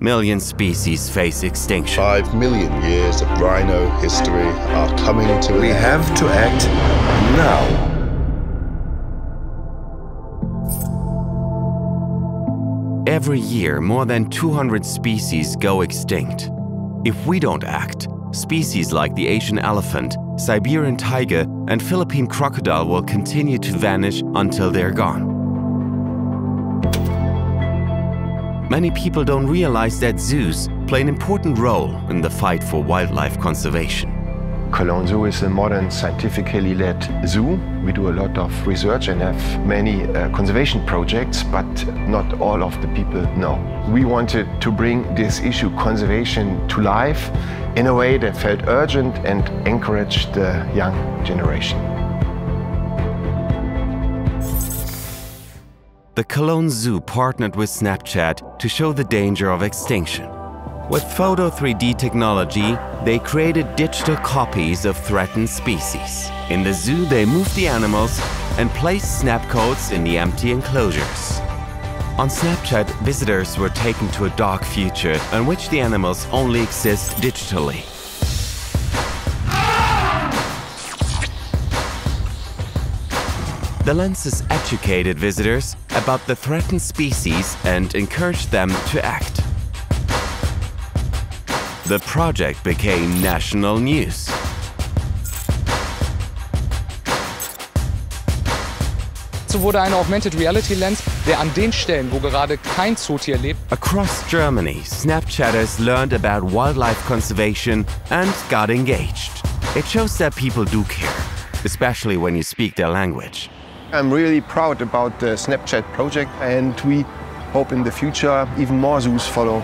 million species face extinction. Five million years of rhino history are coming to We an end. have to act now. Every year, more than 200 species go extinct. If we don't act, species like the Asian elephant, Siberian tiger, and Philippine crocodile will continue to vanish until they're gone. Many people don't realize that zoos play an important role in the fight for wildlife conservation. Cologne Zoo is a modern, scientifically led zoo. We do a lot of research and have many uh, conservation projects, but not all of the people know. We wanted to bring this issue, conservation, to life in a way that felt urgent and encouraged the young generation. The Cologne Zoo partnered with Snapchat to show the danger of extinction. With Photo 3D technology, they created digital copies of threatened species. In the zoo, they moved the animals and placed snap codes in the empty enclosures. On Snapchat, visitors were taken to a dark future in which the animals only exist digitally. The lenses educated visitors about the threatened species and encouraged them to act. The project became national news. So wurde eine Augmented Reality Lens, der an den Stellen, wo gerade kein Zootier lebt, Across Germany, Snapchatters learned about wildlife conservation and got engaged. It shows that people do care, especially when you speak their language. I'm really proud about the Snapchat project and we hope in the future even more zoos follow